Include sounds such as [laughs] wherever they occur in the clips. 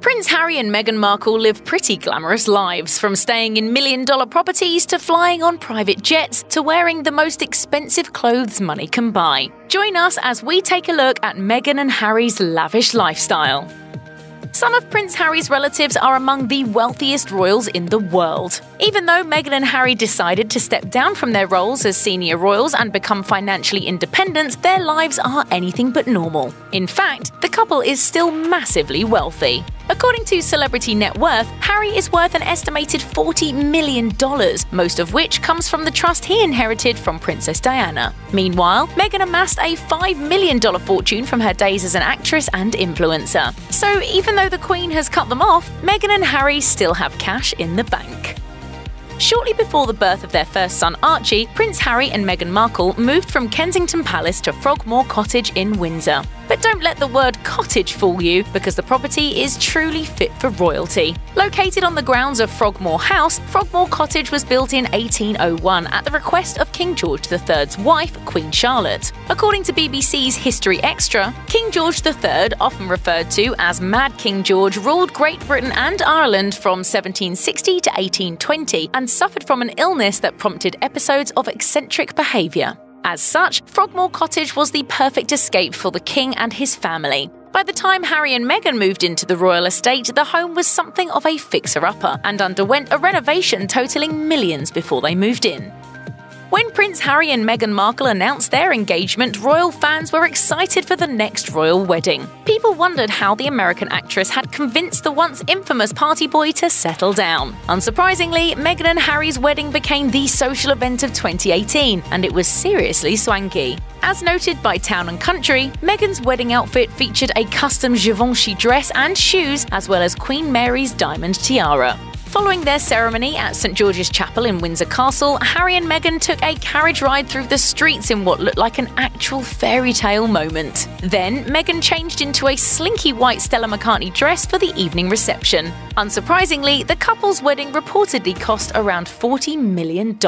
Prince Harry and Meghan Markle live pretty glamorous lives, from staying in million dollar properties to flying on private jets to wearing the most expensive clothes money can buy. Join us as we take a look at Meghan and Harry's lavish lifestyle. Some of Prince Harry's relatives are among the wealthiest royals in the world. Even though Meghan and Harry decided to step down from their roles as senior royals and become financially independent, their lives are anything but normal. In fact, the couple is still massively wealthy. According to Celebrity Net Worth, Harry is worth an estimated $40 million, most of which comes from the trust he inherited from Princess Diana. Meanwhile, Meghan amassed a $5 million fortune from her days as an actress and influencer. So even though the Queen has cut them off, Meghan and Harry still have cash in the bank. Shortly before the birth of their first son Archie, Prince Harry and Meghan Markle moved from Kensington Palace to Frogmore Cottage in Windsor. But don't let the word cottage fool you, because the property is truly fit for royalty. Located on the grounds of Frogmore House, Frogmore Cottage was built in 1801 at the request of King George III's wife, Queen Charlotte. According to BBC's History Extra, King George III, often referred to as Mad King George, ruled Great Britain and Ireland from 1760 to 1820 and suffered from an illness that prompted episodes of eccentric behaviour. As such, Frogmore Cottage was the perfect escape for the king and his family. By the time Harry and Meghan moved into the royal estate, the home was something of a fixer upper and underwent a renovation totaling millions before they moved in. When Prince Harry and Meghan Markle announced their engagement, royal fans were excited for the next royal wedding. People wondered how the American actress had convinced the once infamous party boy to settle down. Unsurprisingly, Meghan and Harry's wedding became the social event of 2018, and it was seriously swanky. As noted by Town and Country, Meghan's wedding outfit featured a custom Givenchy dress and shoes, as well as Queen Mary's diamond tiara. Following their ceremony at St George's Chapel in Windsor Castle, Harry and Meghan took a carriage ride through the streets in what looked like an actual fairy tale moment. Then, Meghan changed into a slinky white Stella McCartney dress for the evening reception. Unsurprisingly, the couple's wedding reportedly cost around $40 million.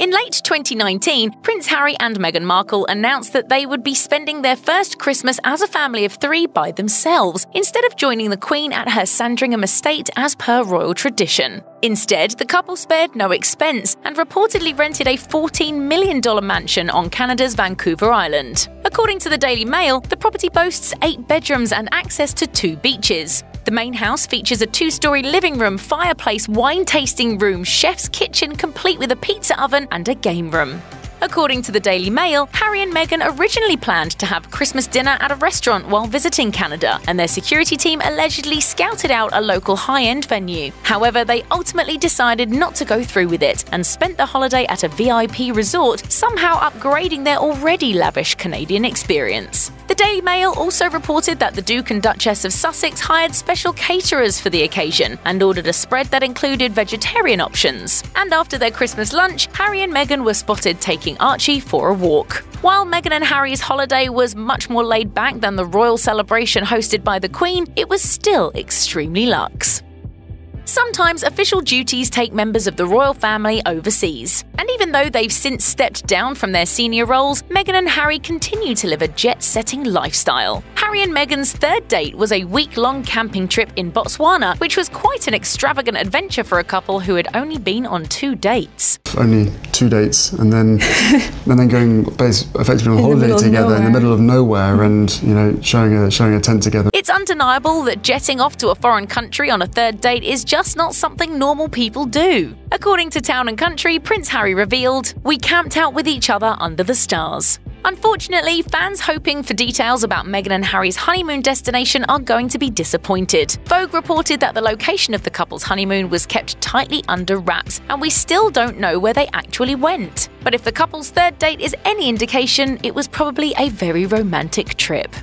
In late 2019, Prince Harry and Meghan Markle announced that they would be spending their first Christmas as a family of three by themselves, instead of joining the Queen at her Sandringham estate as per royal tradition. Instead, the couple spared no expense and reportedly rented a $14 million mansion on Canada's Vancouver Island. According to the Daily Mail, the property boasts eight bedrooms and access to two beaches. The main house features a two story living room, fireplace, wine tasting room, chef's kitchen complete with a pizza oven, and a game room. According to the Daily Mail, Harry and Meghan originally planned to have Christmas dinner at a restaurant while visiting Canada, and their security team allegedly scouted out a local high end venue. However, they ultimately decided not to go through with it and spent the holiday at a VIP resort, somehow upgrading their already lavish Canadian experience. Daily Mail also reported that the Duke and Duchess of Sussex hired special caterers for the occasion and ordered a spread that included vegetarian options. And after their Christmas lunch, Harry and Meghan were spotted taking Archie for a walk. While Meghan and Harry's holiday was much more laid back than the royal celebration hosted by the Queen, it was still extremely luxe. Sometimes official duties take members of the royal family overseas. And even though they've since stepped down from their senior roles, Meghan and Harry continue to live a jet setting lifestyle. Harry and Meghan's third date was a week long camping trip in Botswana, which was quite an extravagant adventure for a couple who had only been on two dates. Only two dates, and then [laughs] and then going effectively on In holiday together in the middle of nowhere, and you know showing a showing a tent together. It's undeniable that jetting off to a foreign country on a third date is just not something normal people do. According to Town and Country, Prince Harry revealed, We camped out with each other under the stars. Unfortunately, fans hoping for details about Meghan and Harry's honeymoon destination are going to be disappointed. Vogue reported that the location of the couple's honeymoon was kept tightly under wraps, and we still don't know where they actually went. But if the couple's third date is any indication, it was probably a very romantic trip.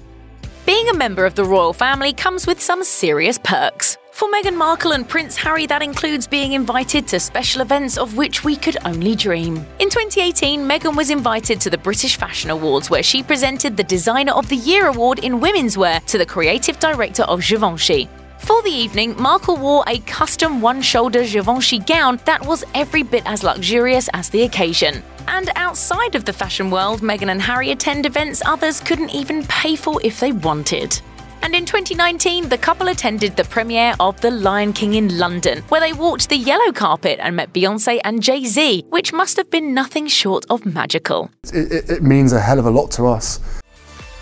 Being a member of the royal family comes with some serious perks. For Meghan Markle and Prince Harry, that includes being invited to special events of which we could only dream. In 2018, Meghan was invited to the British Fashion Awards, where she presented the Designer of the Year award in women's wear to the creative director of Givenchy. For the evening, Markle wore a custom one shoulder Givenchy gown that was every bit as luxurious as the occasion. And outside of the fashion world, Meghan and Harry attend events others couldn't even pay for if they wanted. And in 2019, the couple attended the premiere of The Lion King in London, where they walked the yellow carpet and met Beyonce and Jay Z, which must have been nothing short of magical. It, it, it means a hell of a lot to us.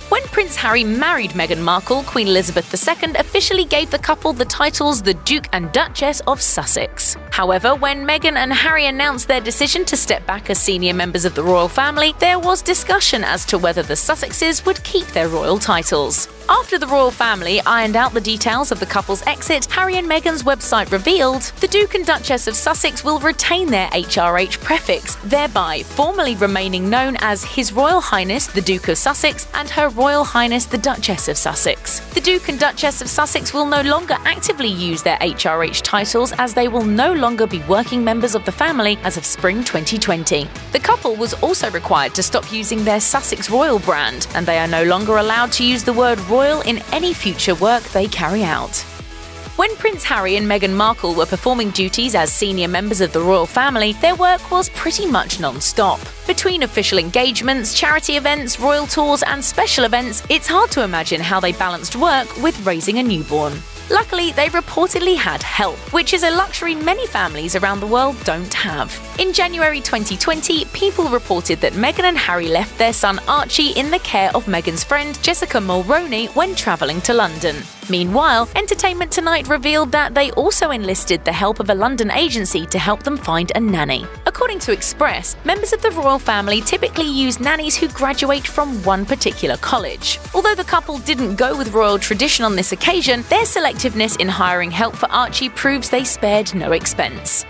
When Prince Harry married Meghan Markle, Queen Elizabeth II officially gave the couple the titles the Duke and Duchess of Sussex. However, when Meghan and Harry announced their decision to step back as senior members of the royal family, there was discussion as to whether the Sussexes would keep their royal titles. After the royal family ironed out the details of the couple's exit, Harry and Meghan's website revealed the Duke and Duchess of Sussex will retain their HRH prefix, thereby formally remaining known as His Royal Highness the Duke of Sussex and Her Royal Highness the Duchess of Sussex. The Duke and Duchess of Sussex will no longer actively use their HRH titles as they will no longer be working members of the family as of spring 2020. The couple was also required to stop using their Sussex Royal brand, and they are no longer allowed to use the word royal in any future work they carry out. When Prince Harry and Meghan Markle were performing duties as senior members of the royal family, their work was pretty much non stop. Between official engagements, charity events, royal tours, and special events, it's hard to imagine how they balanced work with raising a newborn. Luckily, they reportedly had help, which is a luxury many families around the world don't have. In January 2020, people reported that Meghan and Harry left their son Archie in the care of Meghan's friend Jessica Mulroney when travelling to London. Meanwhile, Entertainment Tonight revealed that they also enlisted the help of a London agency to help them find a nanny. According to Express, members of the royal family typically use nannies who graduate from one particular college. Although the couple didn't go with royal tradition on this occasion, their selectiveness in hiring help for Archie proves they spared no expense.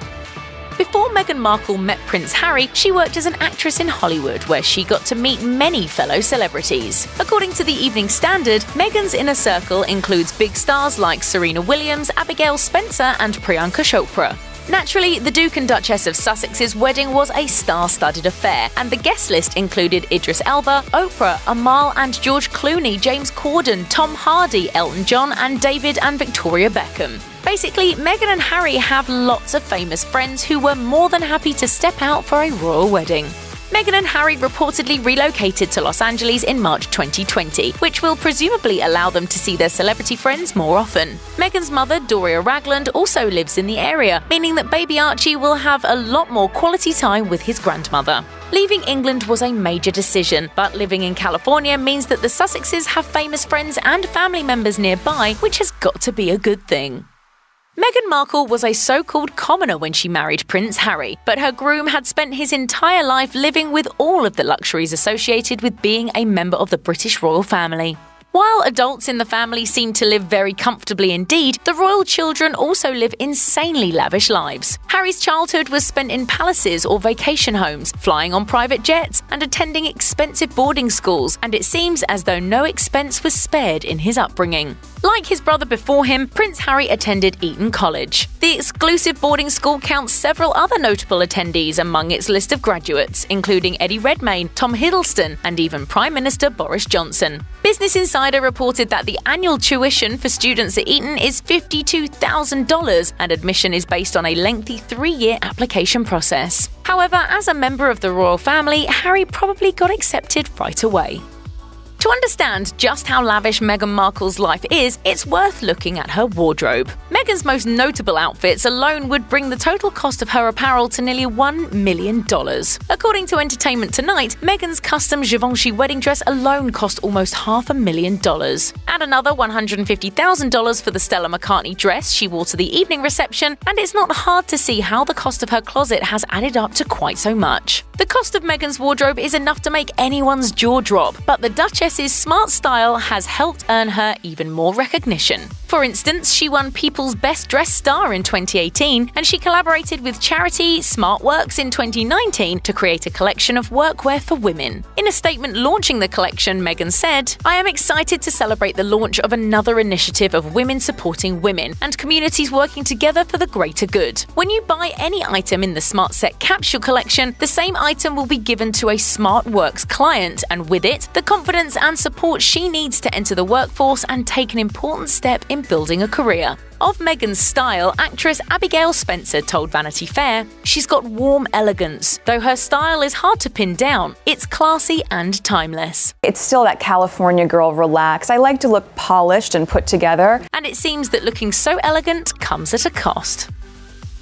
Before Meghan Markle met Prince Harry, she worked as an actress in Hollywood, where she got to meet many fellow celebrities. According to the Evening Standard, Meghan's inner circle includes big stars like Serena Williams, Abigail Spencer, and Priyanka Chopra. Naturally, the Duke and Duchess of Sussex's wedding was a star studded affair, and the guest list included Idris Elba, Oprah, Amal and George Clooney, James Corden, Tom Hardy, Elton John, and David and Victoria Beckham. Basically, Meghan and Harry have lots of famous friends who were more than happy to step out for a royal wedding. Meghan and Harry reportedly relocated to Los Angeles in March 2020, which will presumably allow them to see their celebrity friends more often. Meghan's mother, Doria Ragland, also lives in the area, meaning that baby Archie will have a lot more quality time with his grandmother. Leaving England was a major decision, but living in California means that the Sussexes have famous friends and family members nearby, which has got to be a good thing. Meghan Markle was a so called commoner when she married Prince Harry, but her groom had spent his entire life living with all of the luxuries associated with being a member of the British royal family. While adults in the family seem to live very comfortably indeed, the royal children also live insanely lavish lives. Harry's childhood was spent in palaces or vacation homes, flying on private jets, and attending expensive boarding schools, and it seems as though no expense was spared in his upbringing. Like his brother before him, Prince Harry attended Eton College. The exclusive boarding school counts several other notable attendees among its list of graduates, including Eddie Redmayne, Tom Hiddleston, and even Prime Minister Boris Johnson. Business Insider reported that the annual tuition for students at Eton is $52,000 and admission is based on a lengthy three year application process. However, as a member of the royal family, Harry probably got accepted right away. To understand just how lavish Meghan Markle's life is, it's worth looking at her wardrobe. Meghan's most notable outfits alone would bring the total cost of her apparel to nearly $1 million. According to Entertainment Tonight, Meghan's custom Givenchy wedding dress alone cost almost half a million dollars. Add another $150,000 for the Stella McCartney dress she wore to the evening reception, and it's not hard to see how the cost of her closet has added up to quite so much. The cost of Meghan's wardrobe is enough to make anyone's jaw drop, but the Duchess's smart style has helped earn her even more recognition. For instance, she won People's Best Dressed Star in 2018, and she collaborated with charity SmartWorks in 2019 to create a collection of workwear for women. In a statement launching the collection, Meghan said, I am excited to celebrate the launch of another initiative of women supporting women and communities working together for the greater good. When you buy any item in the Smart Set capsule collection, the same item will be given to a SmartWorks client, and with it, the confidence and support she needs to enter the workforce and take an important step in building a career. Of Meghan's style, actress Abigail Spencer told Vanity Fair, She's got warm elegance. Though her style is hard to pin down, it's classy and timeless. It's still that California girl relax. I like to look polished and put together. And it seems that looking so elegant comes at a cost.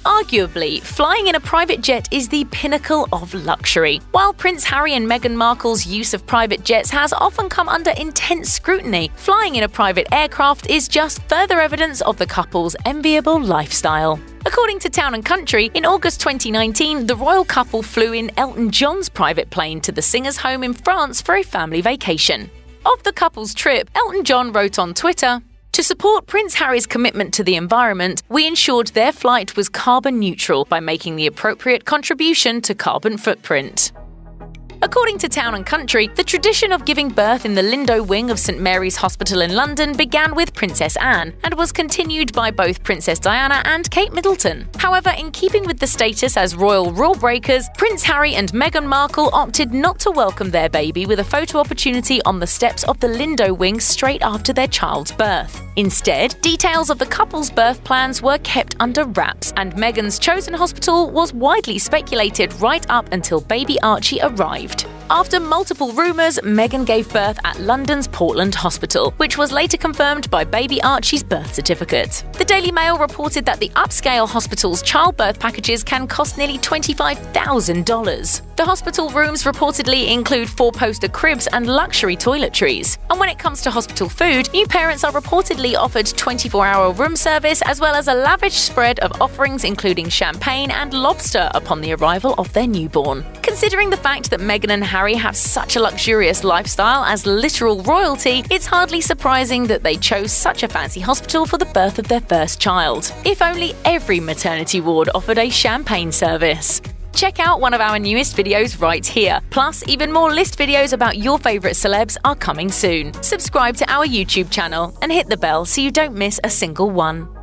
Arguably, flying in a private jet is the pinnacle of luxury. While Prince Harry and Meghan Markle's use of private jets has often come under intense scrutiny, flying in a private aircraft is just further evidence of the couple's enviable lifestyle. According to Town and Country, in August 2019, the royal couple flew in Elton John's private plane to the singer's home in France for a family vacation. Of the couple's trip, Elton John wrote on Twitter, to support Prince Harry's commitment to the environment, we ensured their flight was carbon neutral by making the appropriate contribution to carbon footprint. According to Town and Country, the tradition of giving birth in the Lindo wing of St Mary's Hospital in London began with Princess Anne and was continued by both Princess Diana and Kate Middleton. However, in keeping with the status as royal rule breakers, Prince Harry and Meghan Markle opted not to welcome their baby with a photo opportunity on the steps of the Lindo wing straight after their child's birth. Instead, details of the couple's birth plans were kept under wraps, and Meghan's chosen hospital was widely speculated right up until baby Archie arrived. After multiple rumours, Meghan gave birth at London's Portland Hospital, which was later confirmed by baby Archie's birth certificate. The Daily Mail reported that the upscale hospital's childbirth packages can cost nearly $25,000. The hospital rooms reportedly include four poster cribs and luxury toiletries. And when it comes to hospital food, new parents are reportedly offered 24 hour room service as well as a lavish spread of offerings including champagne and lobster upon the arrival of their newborn. Considering the fact that Meghan and Harry have such a luxurious lifestyle as literal royalty, it's hardly surprising that they chose such a fancy hospital for the birth of their first child. If only every maternity ward offered a champagne service. Check out one of our newest videos right here. Plus, even more list videos about your favourite celebs are coming soon. Subscribe to our YouTube channel and hit the bell so you don't miss a single one.